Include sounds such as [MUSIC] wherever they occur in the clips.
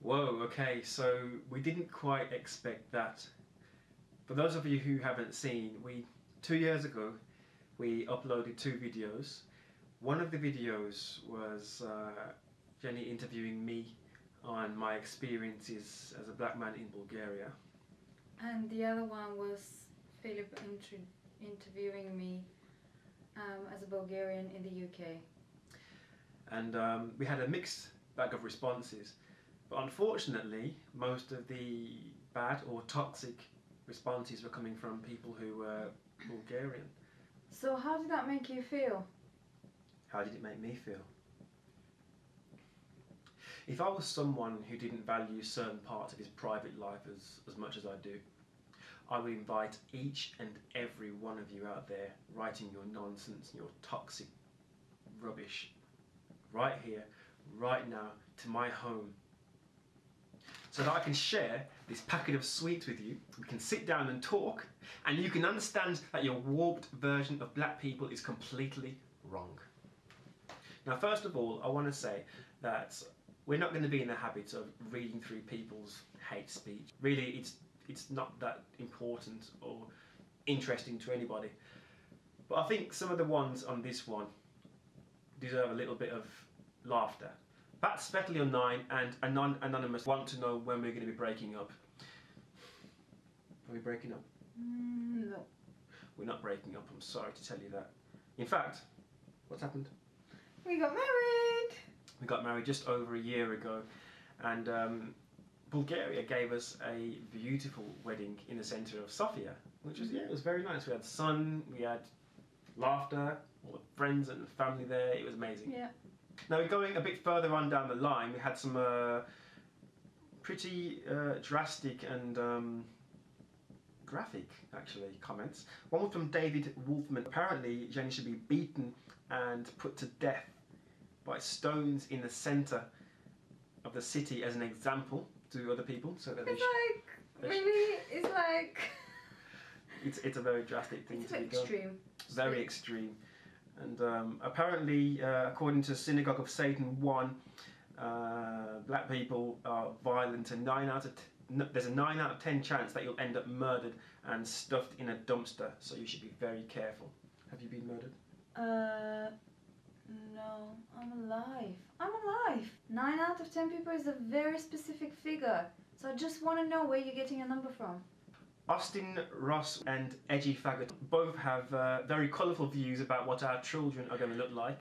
Whoa, okay, so we didn't quite expect that. For those of you who haven't seen, we two years ago we uploaded two videos. One of the videos was uh, Jenny interviewing me on my experiences as a black man in Bulgaria. And the other one was Philip inter interviewing me um, as a Bulgarian in the UK. And um, we had a mixed bag of responses. But unfortunately, most of the bad or toxic responses were coming from people who were Bulgarian. So how did that make you feel? How did it make me feel? If I was someone who didn't value certain parts of his private life as, as much as I do, I would invite each and every one of you out there writing your nonsense and your toxic rubbish right here, right now, to my home so that I can share this packet of sweets with you. We can sit down and talk, and you can understand that your warped version of black people is completely wrong. Now, first of all, I want to say that we're not going to be in the habit of reading through people's hate speech. Really, it's it's not that important or interesting to anybody. But I think some of the ones on this one deserve a little bit of laughter. Bat Speckly 9 and Anon Anonymous want to know when we're going to be breaking up. Are we breaking up? Mm, no. We're not breaking up, I'm sorry to tell you that. In fact, what's happened? We got married! We got married just over a year ago and um, Bulgaria gave us a beautiful wedding in the centre of Sofia, which was, yeah, it was very nice. We had sun, we had laughter, all the friends and family there, it was amazing. Yeah. Now, going a bit further on down the line, we had some uh, pretty uh, drastic and um, graphic, actually, comments. One was from David Wolfman. Apparently, Jenny should be beaten and put to death by stones in the centre of the city as an example to other people. So that It's sh- like, really? It's like... [LAUGHS] it's, it's a very drastic thing It's to bit be done. extreme. very extreme. And um, apparently, uh, according to Synagogue of Satan 1, uh, black people are violent, and nine out of t- n- there's a 9 out of 10 chance that you'll end up murdered and stuffed in a dumpster, so you should be very careful. Have you been murdered? Uh, no, I'm alive. I'm alive. Nine out of ten people is a very specific figure. So I just want to know where you're getting your number from. Austin Ross and Edgy Faggot both have uh, very colourful views about what our children are going to look like.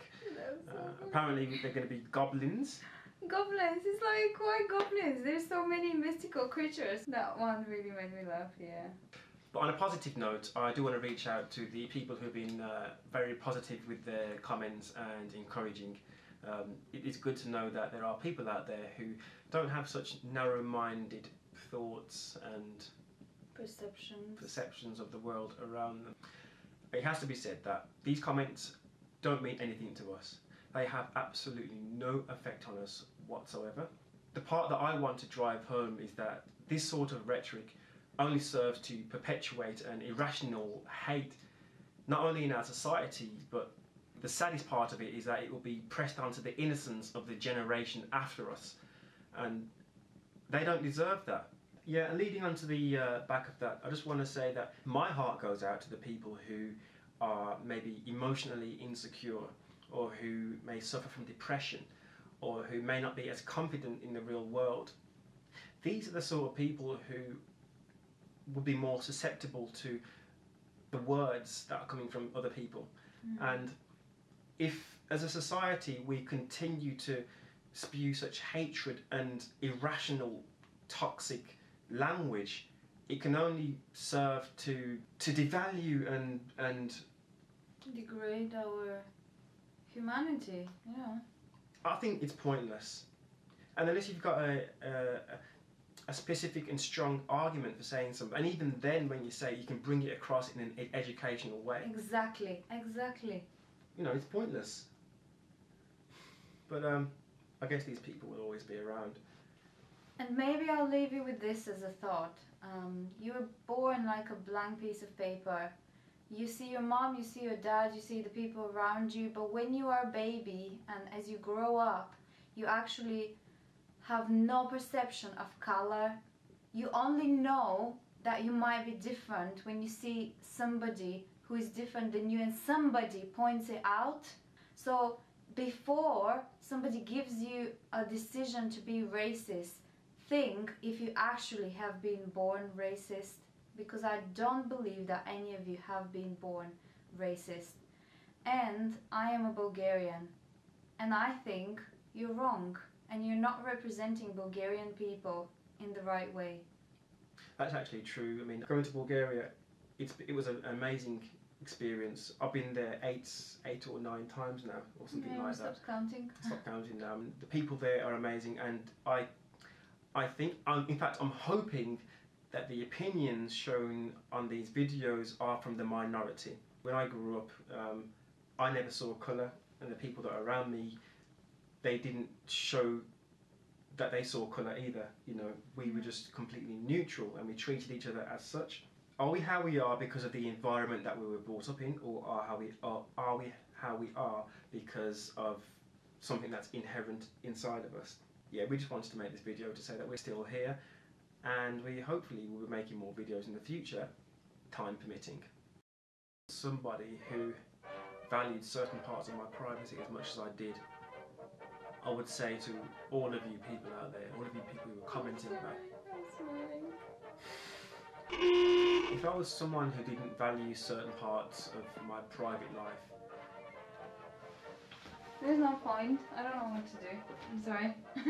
Uh, apparently, they're going to be goblins. Goblins, it's like why goblins? There's so many mystical creatures. That one really made me laugh, yeah. But on a positive note, I do want to reach out to the people who've been uh, very positive with their comments and encouraging. Um, it is good to know that there are people out there who don't have such narrow-minded thoughts and Perceptions. perceptions of the world around them. It has to be said that these comments don't mean anything to us. They have absolutely no effect on us whatsoever. The part that I want to drive home is that this sort of rhetoric only serves to perpetuate an irrational hate, not only in our society, but the saddest part of it is that it will be pressed onto the innocence of the generation after us. And they don't deserve that. Yeah, and leading on to the uh, back of that, I just want to say that my heart goes out to the people who are maybe emotionally insecure or who may suffer from depression or who may not be as confident in the real world. These are the sort of people who would be more susceptible to the words that are coming from other people. Mm. And if, as a society, we continue to spew such hatred and irrational, toxic language, it can only serve to to devalue and and Degrade our humanity, yeah. I think it's pointless. And unless you've got a, a a specific and strong argument for saying something, and even then, when you say, you can bring it across in an educational way. Exactly, exactly. You know, it's pointless. But um, I guess these people will always be around. And maybe I'll leave you with this as a thought. Um, you were born born like a blank piece of paper. You see your mom, you see your dad, you see the people around you, but when you are a baby and as you grow up, you actually have no perception of color. You only know that you might be different when you see somebody who is different than you and somebody points it out. So before somebody gives you a decision to be racist, think if you actually have been born racist because I don't believe that any of you have been born racist. And I am a Bulgarian and I think you're wrong and you're not representing Bulgarian people in the right way. That's actually true. I mean, going to Bulgaria, it's, it was an amazing experience. I've been there eight, eight or nine times now, or something yeah, like that. Stop counting. Stop counting now. The people there are amazing, and I, I think, um, in fact, I'm hoping that the opinions shown on these videos are from the minority. When I grew up, um, I never saw colour, and the people that are around me, they didn't show that they saw colour either. You know, we were just completely neutral, and we treated each other as such. Are we how we are because of the environment that we were brought up in, or are how we are, are we how we are because of something that's inherent inside of us? Yeah, we just wanted to make this video to say that we're still here, and we hopefully will be making more videos in the future, time permitting. Somebody who valued certain parts of my privacy as much as I did, I would say to all of you people out there, all of you people who are commenting about if I was someone who didn't value certain parts of my private life, There's no point. I don't know what to do. I'm sorry. [LAUGHS]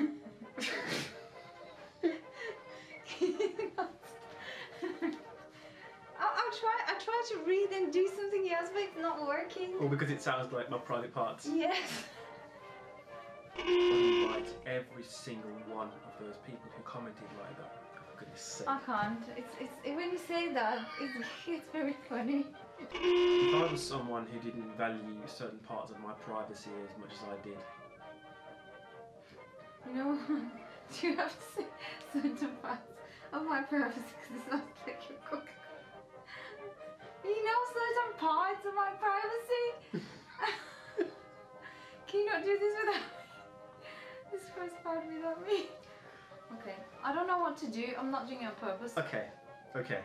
I'll, I'll try. I try to read and do something else, but it's not working. or because it sounds like my private parts, Yes. Every single one of those people who commented like that. For goodness sake. I can't. It's it's when you say that, it's [LAUGHS] it's very funny. If I was someone who didn't value certain parts of my privacy as much as I did, You know, [LAUGHS] do you have to say [LAUGHS] certain parts of my privacy because it sounds like you're cooking? You know certain parts of my privacy? Can you not do this without without me? [LAUGHS] Okay, I don't know what to do. I'm not doing it on purpose. okay, okay.